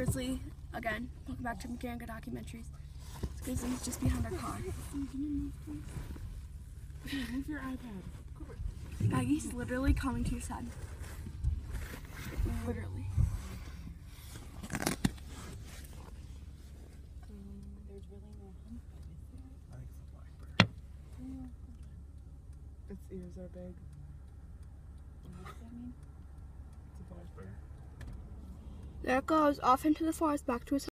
Grizzly, again, welcome back to McGarrigan Documentaries. Grizzly's just behind our car. Move your iPad. Maggie's literally coming to your side. Literally. Its ears are big. There it goes, off into the forest, back to his